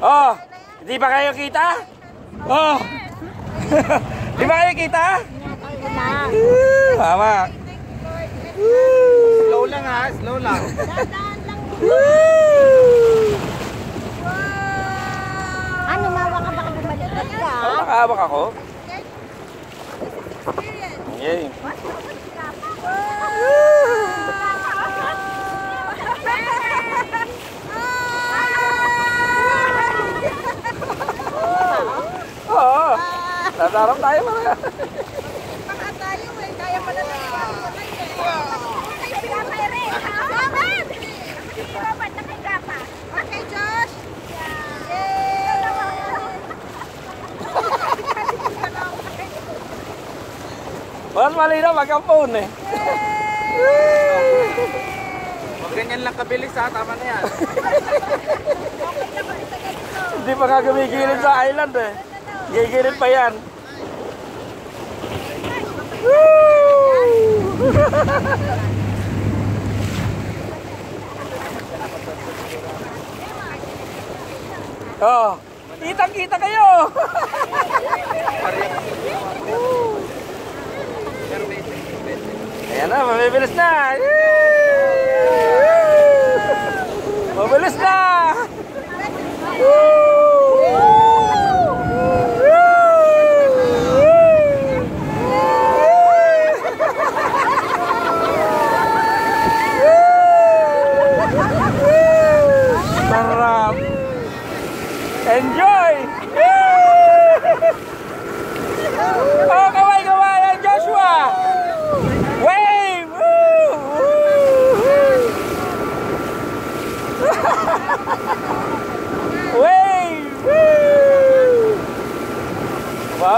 Oh, hindi ba kayo kita? Oh. Di ba kayo kita? Mama. Slow lang ha, slow lang. Ano, mawa ka baka bumaliktad ka? Oh, nakahawak ako. Yay. Oo. Tatarap tayo eh, kaya pala na. Okay, Josh! Mas malinaw magka-phone eh. Huwag ganyan lang kabilis ha, tama na yan. Hindi pa nga gumigilid sa island eh. Gigilid pa yan. Oh, kitang kita kayo. Ayan na, mamibilis na. Mabilis na. Sarap.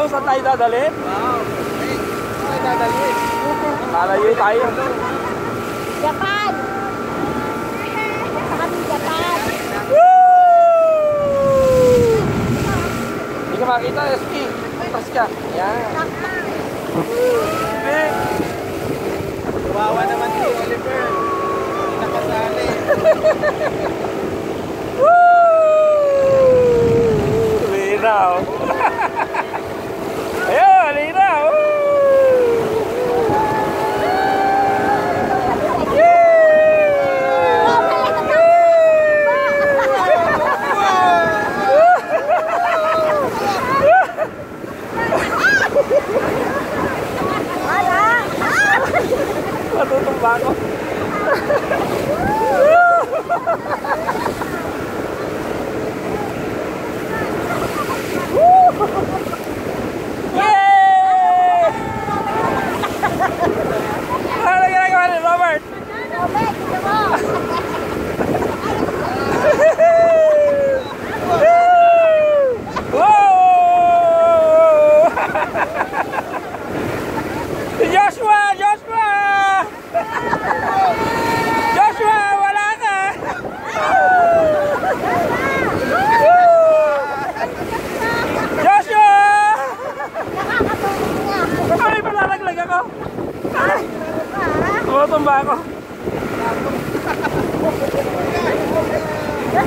Wow, saan tayo dadalhin? Wow. Hey, saan dadalhin? Malayo tayo. Japan! Punta kami Japan! Hindi ka makita, SK. Pas ka. Yan. Hindi. Kawawa naman si Oliver. Hindi nakasali. Linaw.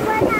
पनि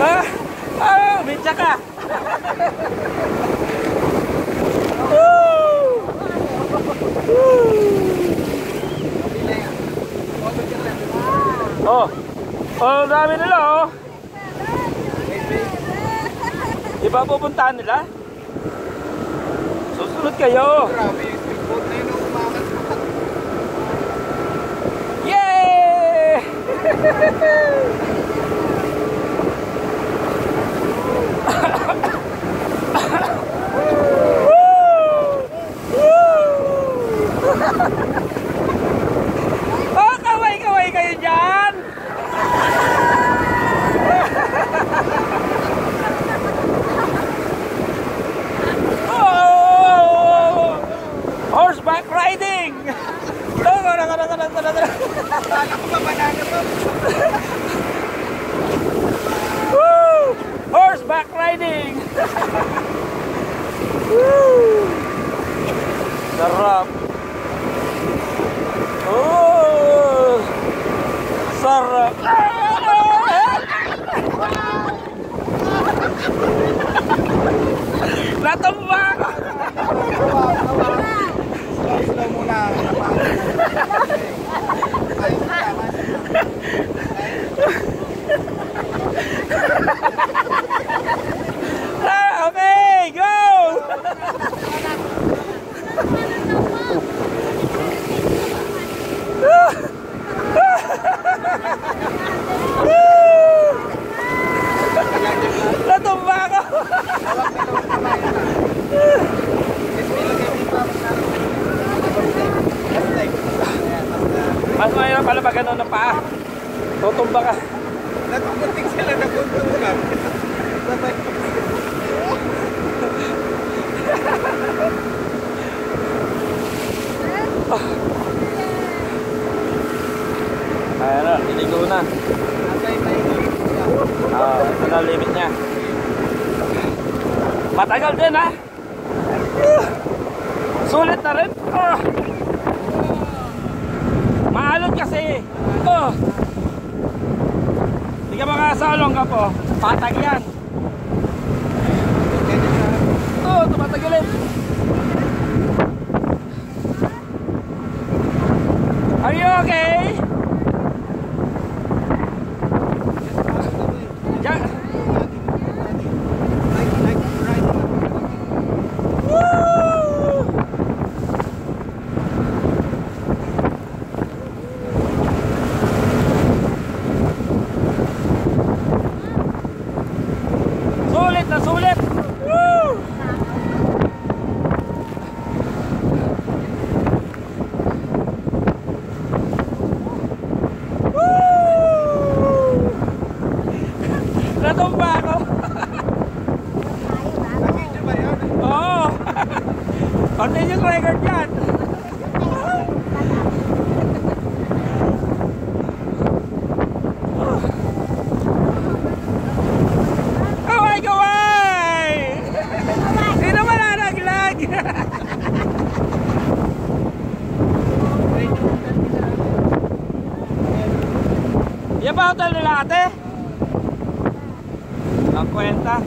ah, ah, bitya ka. Woo! Woo! Oh, oh, dami nila, oh. Iba pupuntahan nila? Susunod kayo. Grabe yung speedboat na yun. umakas pa. Yay! Matagal din ha. Sulit na rin. Ah. Maalon kasi. Oh. Hindi ka makasalong ka po. Patag yan. Oh, tumatag ulit. Are you okay? Sulit na sulit! Woo! Woo! Natumba ako! Nakita ba yun? Oo! Continuous record yan! Kaway, kaway! Hindi naman nalaglag! Hotel nila ate? Ang kwenta.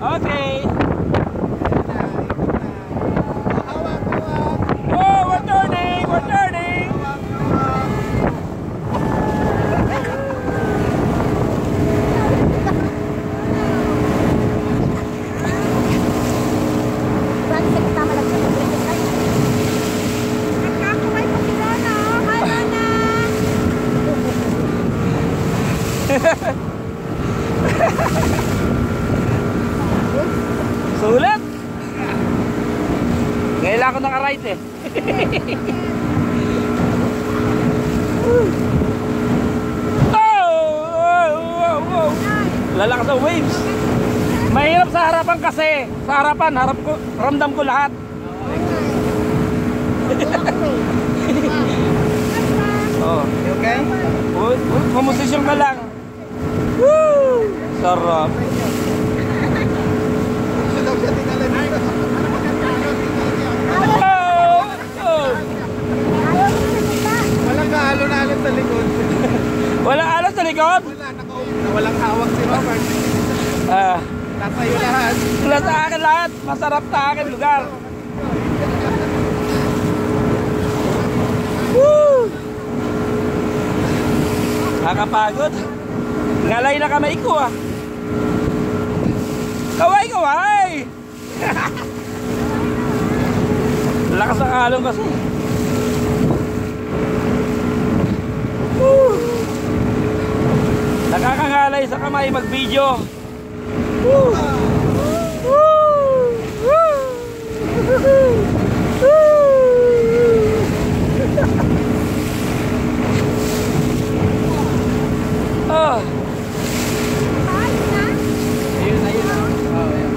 Okay. lalakas ang waves mahirap sa harapan kasi sa harapan harap ko, ramdam ko lahat oh. You okay? Kumusisyon ka lang Woo! Sarap Walang alon-alon sa likod Walang alon sa likod? Wala na kita. Walang ka Ah, Nasa lahat. wala sa akin lahat. Masarap sa akin lugar. Woo! Nakakapagod. Ngalay na kamay ko ah. Kaway, kaway! Lakas ng alon kasi. Woo! Nakakangalay sa kamay mag-video. Woo! Woo! Ah, Ayun na. Ayun, ayun na. Oh, ayun.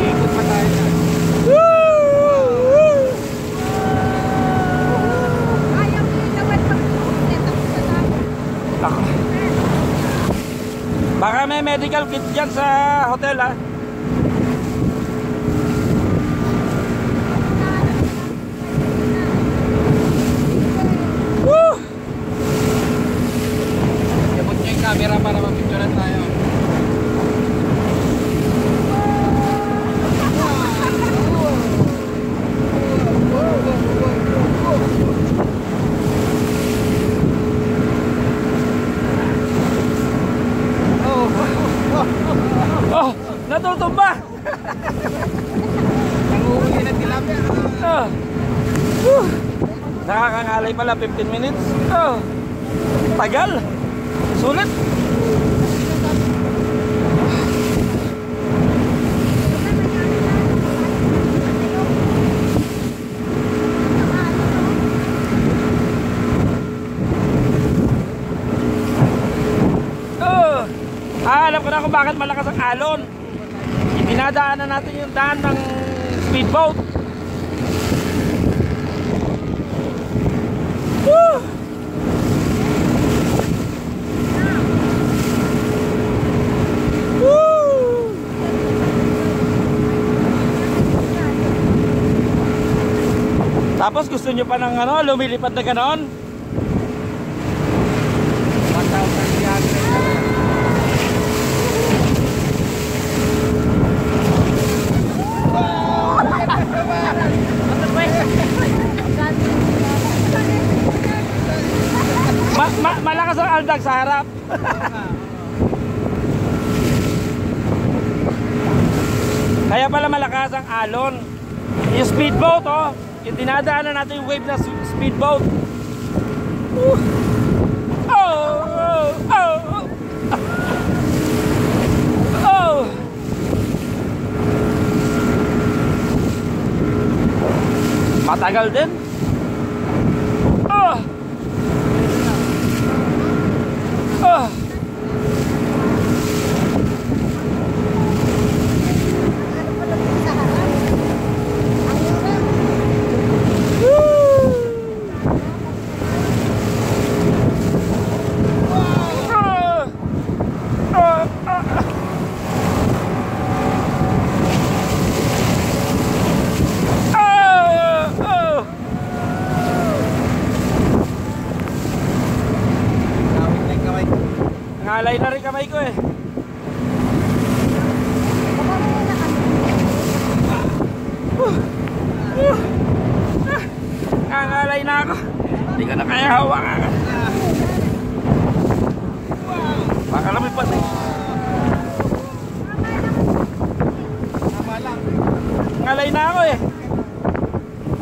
Iikot pa tayo na. Ayaw ko yung naman pag-ulit ako sa dami. ako. Baka may medical kit dyan sa hotel ah. Woo! Yabot niyo yung camera para mapicturean tayo. Oh, natutumba! Nanguhuli na tilapia. Ah. Woo! Nakakangalay pala 15 minutes. Oh. Tagal. Sulit. Oh. Ah, alam ko na kung bakit malakas ang alon. Dinadaanan natin yung daan ng speedboat. Woo! Woo! Tapos gusto nyo pa ng ano, lumilipad na ganon? 1,000 yan. Ma ma malakas ang aldag sa harap. Kaya pala malakas ang alon. Yung speedboat, oh. Yung dinadaanan natin yung wave na speedboat. Woo. Oh, oh, oh, oh. Oh. Matagal din. Oh. Oh. Ano pala po sa harap? Ayun na. Ah. Ah, ah. Ah, ah. Kawit na yung kamay. Ngalay na rin kamay ko eh. Baka may na kami. Nangalay na ako. Hindi ko na kaya hawakan. Baka lumipad eh. Tama lang. Ngalay na ako eh.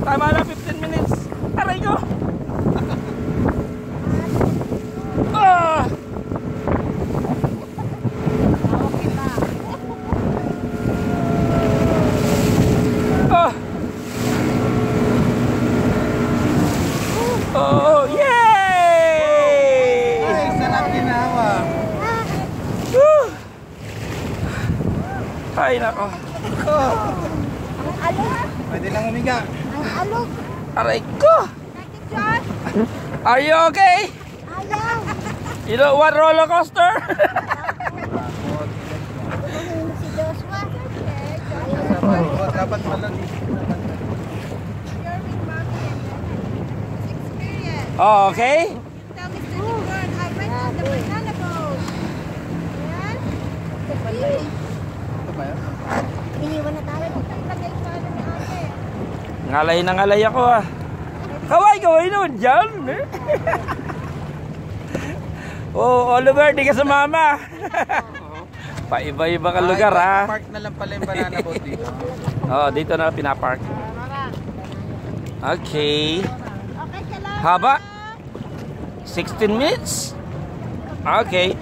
Tama na 15 minutes. Aray ko. Ah! Ah! Oh, yay! Ay, sarap ginawa. Woo! Ay, nako. Ang alog. Pwede lang umiga. Ang alog. Aray ko. John. Are you okay? Ayaw. You know what roller coaster? Dapat, oh, experience. oh, okay. Tell ba yun? Iniwan na tayo. Ngalay na ngalay ako ah. Kaway, kaway naman dyan. eh. oh, Oliver, di ka sumama. Paiba-iba ka lugar ah. Park na lang pala yung banana boat dito. Oh, dito na pinapark. Okay. Haba? 16 minutes? Okay.